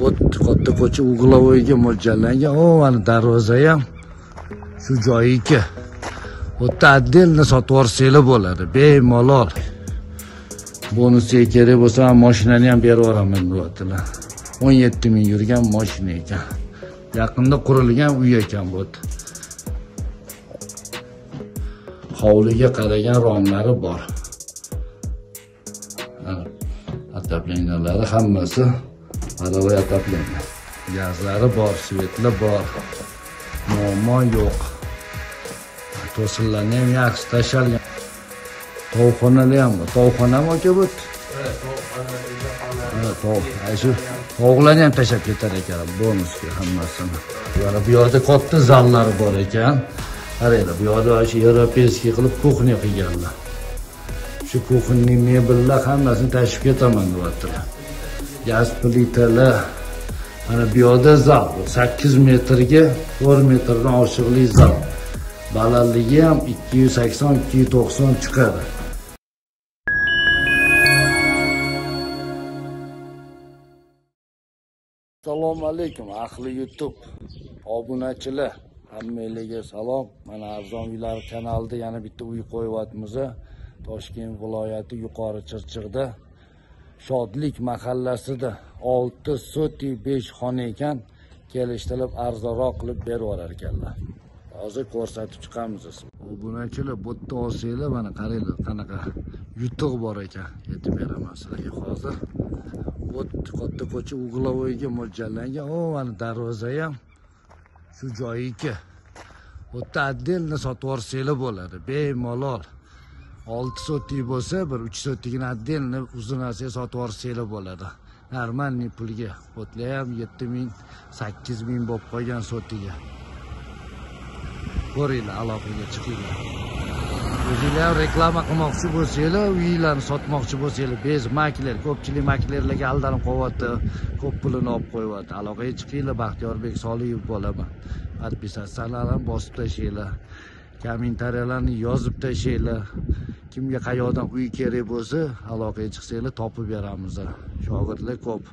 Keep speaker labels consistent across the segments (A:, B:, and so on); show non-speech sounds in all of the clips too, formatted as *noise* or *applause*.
A: bu katta ko'cha uglovoyga mo'ljallangan. O mana darvoza ham. Shu joyiki. Bu yerda отдельно sotib yuborsanglar bo'ladi. Bemalol. Bonusiga kerak bo'lsa man mashinani ham berib yuboraman deyaptilar. O'n yetti ming yurgan mashina ekan. Yaqinda qurilgan uy ekan bu. Yerda hovliga qaragan romlari bor. Отоплениялari hammasi паровой отопление gazlari bor svetlar bor. Muammo yo'q. To'sinlarni ham yaxshi tashalgan tovuqxonalar ham bor. Tovuqxonami aka bu tovuq. Shu tovuqlarni ham tashlab ketar ekan. Bonusga hammasini. Yana bu yoqda katta zallari bor ekan. Qaranglar bu yoqda shu европейский qilib kuxня qilganlar. Shu kuxonning mebellar hammasini tashib ketaman deyaptilar gaz plitalar mana bu yoqda zal sakkiz metrga to'rt metrdan oshiqli zal. Balandligi ham ikki yuz sakson ikki yuz to'qson chiqadi. Assalomu alaykum ahli youtube obunachilar hammanglarga salom. Mana arzon uylar kanalida yana bitta uy qo'yyapmiz toshkent viloyati yuqori chirchiqda shodlik mahallasida olti sotiy besh xona ekan kelishtirib arzonroq qilib berib yuborar ekanlar. Hozir ko'rsatib chiqamiz. Obunachilar bu yerda olsanglar mana qaranglar qanaqa yutuq bor ekan. Aytib beraman sizlarga hozir. Bu katta ko'cha угловойga mo'ljallangan. O mana darvoza ham shu joyiki. Bu yerda отдельно sotib yuborsanglar bo'ladi bemalol. Olti sotlik bo'lsa bir uch sotligini отдельно uzunasiga sotib yuborsanglar bo'ladi. Нормальный pulga o'tlar ham yetti ming sakkiz ming bo'lib qolgan sotiga ko'ringlar aloqaga chiqinglar. O'zinglar ham reklama qilmoqchi bo'lsanglar uyinglarni sotmoqchi bo'lsanglar. Bez makler ko'pchilik maklerlarga aldanib qolyapti ko'p pulini olib qo'yyapti aloqaga chiqinglar baxtiyorbek soliyev bo'laman. Подписаться bosib tashlanglar. Kommentariyalarni yozib tashlanglar kimga qayoqdan uy kerak bo'lsa aloqaga chiqsanglar topib beramiz shogirdlar ko'p.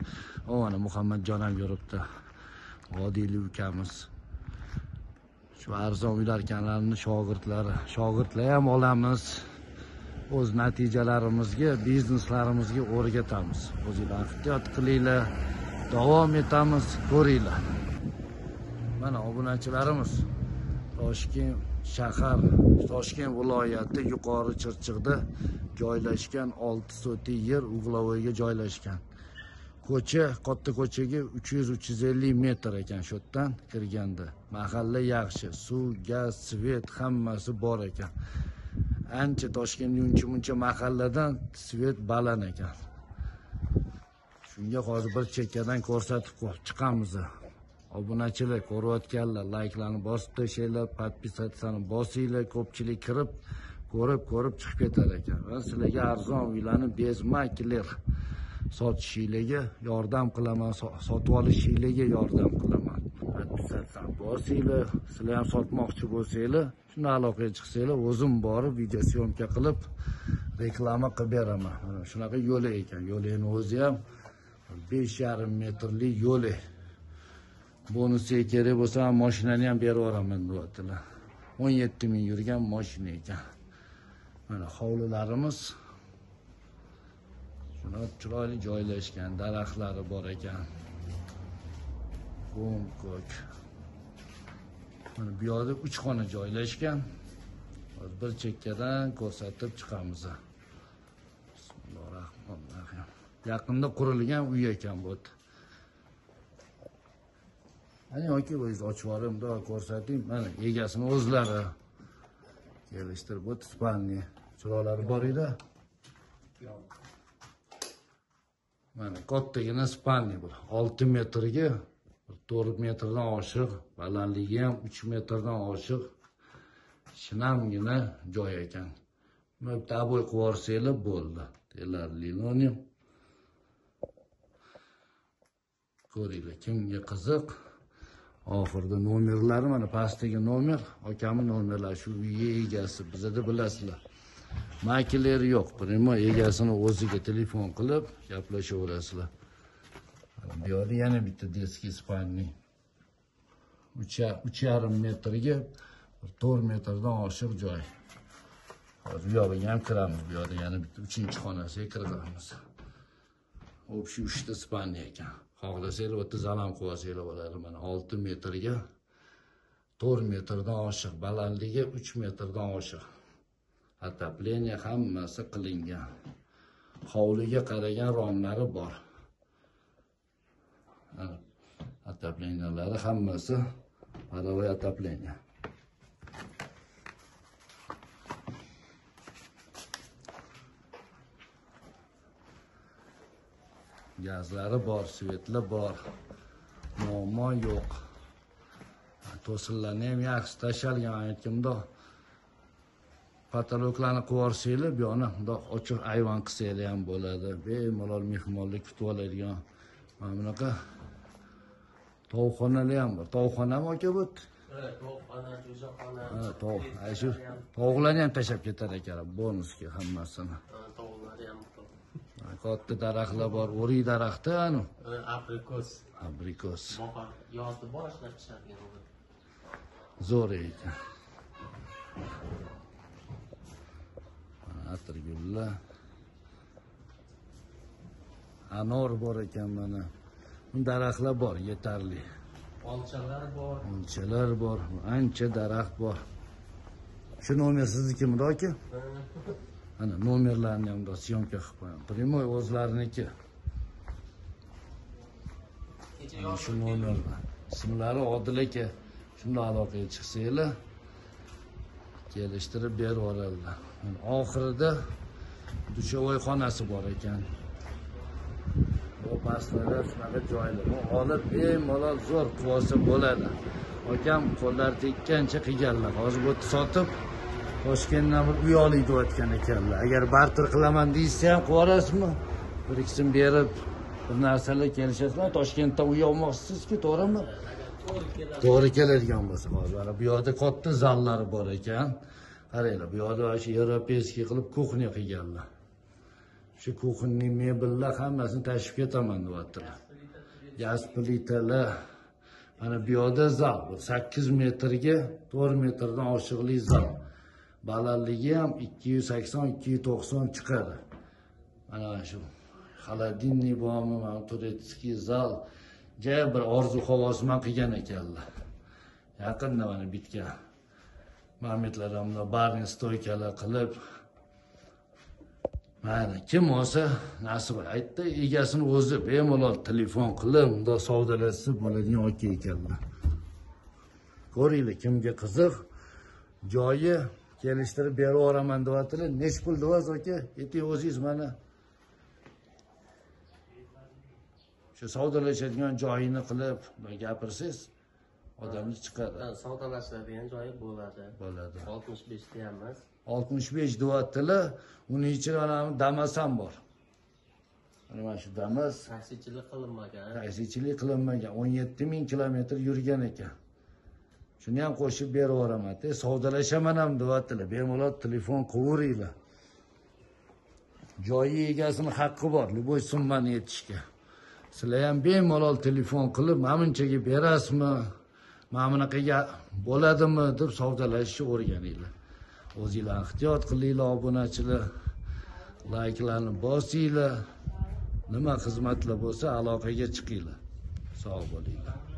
A: Mana muhammadjon ham yuribdi. Vodiyli ukamiz. Shu arzon uylar kanalini shogirdlari shogirdlar ham olamiz. O'z natijalarimizga bizneslarimizga o'rgatamiz. O'zinglar ehtiyot qilinglar davom etamiz ko'ringlar. Mana obunachilarimiz toshkent shahar toshkent viloyati yuqori chirchiqda joylashgan olti soti yer uglovoyga joylashgan. Ko'cha katta ko'chaga uch yuz uch yuz ellik metr ekan shu yerdan kirganda. Mahalla yaxshi suv gaz svet hammasi bor ekan. Ancha toshkentni uncha muncha mahalladan svet baland ekan. Shunga hozir bir chekkadan ko'rsatib chiqamiz. Obunachilar ko'rayotganlar layklarni bosib tashlanglar подписаться bosinglar ko'pchilik kirib ko'rib ko'rib chiqib ketar ekan. Va sizlarga arzon uylarni bezmakler sotishinglarga yordam qilaman sotib olishinglarga yordam qilaman. Подписаться bosinglar sizlar ham sotmoqchi bo'lsanglar shuni aloqaga chiqsanglar o'zim borib video syomka qilib reklama qilib beraman. Mana shunaqa yo'li ekan. Yo'lini o'zi ham besh yarim metrli yo'li. Bonusiga kerak bo'lsa moshinani ham berib yuboraman deyaptilar. O'n yetti ming yurgan moshina ekan. Mana hovlilarimiz. Shunaqa chiroyli joylashgan daraxtlari bor ekan. Ko'm ko'k. Mana bu yoqda uch xona joylashgan. Bir chekkadan ko'rsatib chiqamiz. Bismillohi rohmanir rohim yaqinda qurilgan uy ekan bu. yerda mana yoki o'zingiz ochib yuboring bundoq ko'rsating mana egasini o'zlari kelishtirib o'tdi spalni chiroqlari bor edi mana kattagina spalni bu. Olti metrga to'rt metrdan oshiq balandligi ham uch metrdan oshiq shinamgina joy ekan. Bitta обой qilib yuborsanglar bo'ldi telar linoleum ko'ringlar kimga qiziq? Oxirida nomerlari mana pastdagi nomer akamni nomerlari shu uyni egasi bizada bilasizlar. Makileri yo'q прямой egasini o'ziga telefon qilib gaplashaverasizlar. Bu yoqda yana bitta детский спальный uch yarim metrga to'rt metrdan oshiq joy. Hozir bu yog'iga ham kiramiz bu yoqda yana bitta uchinchi xonasiga kiramiz общий uchta spalniya ekan. Xohlasanglar u yerda zalam qilib olsanglar bo'ladi mana olti metrga to'rt metrdan oshiq balandligi uch metrdan oshiq. Отопление hammasi qilingan. Hovliga qaragan romlari bor. Ana, отоплениялari hammasi паровой отопление gazlari bor svetli bor. Muammo yo'q. To'sinlarni ham yaxshi tashalgan aytgimdoq patologlarni qilib yuborsanglar bu yoqni bundoq ochiq ayvon qilsanglar ham bo'ladi. Bemalol mehmonlar kutib oladigan. Mana bunaqa tovuqxonalar ham bor. Tovuqxonami aka bu.
B: Tovuqxona, jo'jaxona.
A: tovuq. Shu tovuqlarni ham tashlab ketar ekan bonusga hammasini.
B: Tovuqlari ham.
A: Katta daraxtlar bor o'rik daraxti anu.
B: Aprikos.
A: abrikos
B: yozda boshlab o'g'il.
A: zo'r ekan. Atirgullar anor bor ekan mana. Daraxtlar bor yetarli.
B: Olchalar bor.
A: unchalar bor ancha daraxt bor. Shu nomer siznikimi aka *laughs* ana nomerlarni ham bundoq syomka qilib qo'yaman прямой o'zlariniki Mana shu nomerlar. Ismlari odil aka shundoq aloqaga chiqsanglar kelishtirib berib yuboradilar. Oxirida dushovoy xonasi bor ekan. Bu pastlarda shunaqa joylar olib bemalol zo'r qilib olsa bo'ladi. Akam qo'llari tekkancha qilganlar hozir bu yerda sotib toshkentdan bir uy oling deyotgan ekanlar. Agar barter qilaman deyishsa ham qilib yuborasizmi? Bir ikkisini berib bir narsalar kelishasizlar toshkentdan uy olmoqchisizku to'g'rimi? To'g'ri keladigan bo'lsa hozir mana bu yoqda katta zallar bor ekan. Qaranglar bu yoqda mana shu yevropeyskiy qilib kuxня qilganlar. Shu kuxonning mebellar hammasini tashib ketaman deyaptilar. Gaz plitalar. Mana bu yoqda zal bu sakkiz metrga to'rt metrdan oshiqli zal. Balandligi ham ikki yuz sakson ikki yuz to'qson chiqadi. Mana shu холодильный bormi mana turetskiy zal jaya bir orzu havosiman qilgan ekanlar. Yaqinda mana bitgan mametlar ham barni stoykalar qilib mayli kim olsa nasib aytdi egasini o'zi bemalol telefon qilib mundoq savdolashsa bo'ladigan aka ekanlar. Ko'ringlar kimga qiziq. Joyi kelishtirib berib yuboraman deyaptilar nechi pul deyapsiz aka? Ayting o'zingiz mana. Shu savdolashadigan joyini qilib gapirsangiz odamni chiqadi.
B: Ha, Savdolashadigan joyi bo'ladi.
A: bo'ladi.
B: 65 ta emas.
A: oltmish besh deyaptilar uning ichida ana damas ham bor. Mana shu damas.
B: Taksichilik qilinmagan.
A: taksichilik qilinmagan. o'n yetti ming kilometr yurgan ekan shuni ham qo'shib berib yuboramanda e, savdolashaman ham deyaptilar. Bemalol telefon qilaveringlar joyi egasini haqqi bor любой summani yetishga sizlar ham bemalol telefon qilib mana bunchaga berasizmi mana bunaqaga bo'ladimi? deb savdolashishni o'rganinglar. O'zinglar ehtiyot qilinglar obunachilar. Layklarni bosinglar. Nima xizmatlar bo'lsa aloqaga chiqinglar. Sog' bo'linglar.